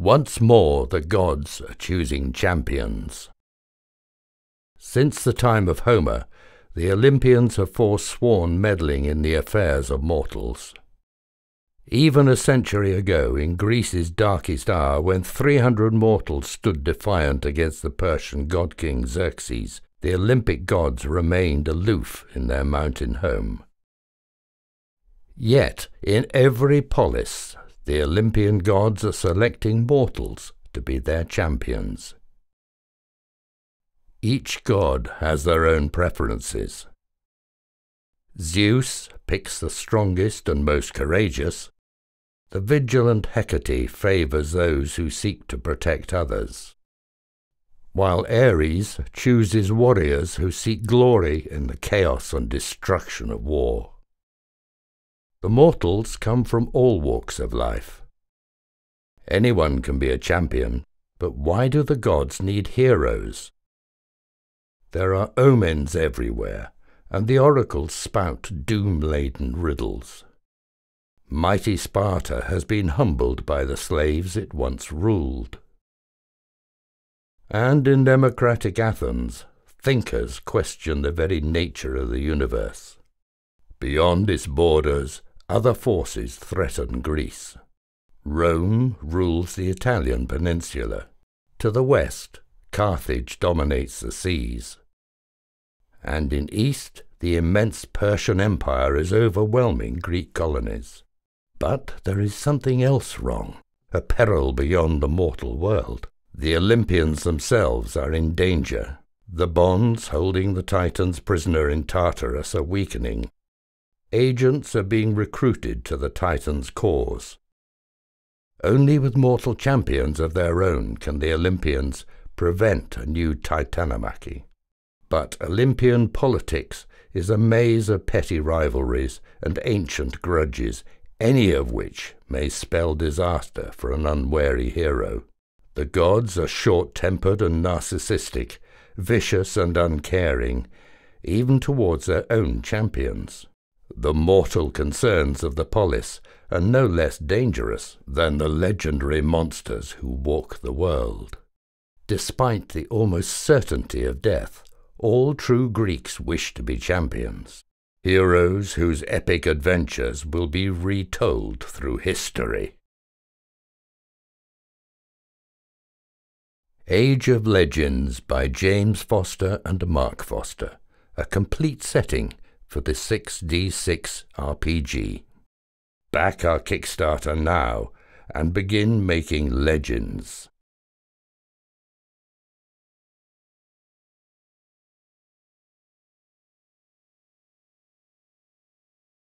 Once more the gods are choosing champions. Since the time of Homer, the Olympians have forsworn meddling in the affairs of mortals. Even a century ago, in Greece's darkest hour, when 300 mortals stood defiant against the Persian god king Xerxes, the Olympic gods remained aloof in their mountain home. Yet, in every polis, the Olympian gods are selecting mortals to be their champions. Each god has their own preferences. Zeus picks the strongest and most courageous. The vigilant Hecate favours those who seek to protect others, while Ares chooses warriors who seek glory in the chaos and destruction of war. The mortals come from all walks of life. Anyone can be a champion, but why do the gods need heroes? There are omens everywhere, and the oracles spout doom-laden riddles. Mighty Sparta has been humbled by the slaves it once ruled. And in democratic Athens, thinkers question the very nature of the universe. Beyond its borders, other forces threaten Greece. Rome rules the Italian peninsula. To the west, Carthage dominates the seas. And in east, the immense Persian Empire is overwhelming Greek colonies. But there is something else wrong, a peril beyond the mortal world. The Olympians themselves are in danger. The bonds holding the Titans prisoner in Tartarus are weakening, agents are being recruited to the Titans' cause. Only with mortal champions of their own can the Olympians prevent a new Titanomachy. But Olympian politics is a maze of petty rivalries and ancient grudges, any of which may spell disaster for an unwary hero. The gods are short-tempered and narcissistic, vicious and uncaring, even towards their own champions. The mortal concerns of the polis are no less dangerous than the legendary monsters who walk the world. Despite the almost certainty of death, all true Greeks wish to be champions, heroes whose epic adventures will be retold through history. Age of Legends by James Foster and Mark Foster, a complete setting for the 6D6 RPG. Back our Kickstarter now and begin making legends.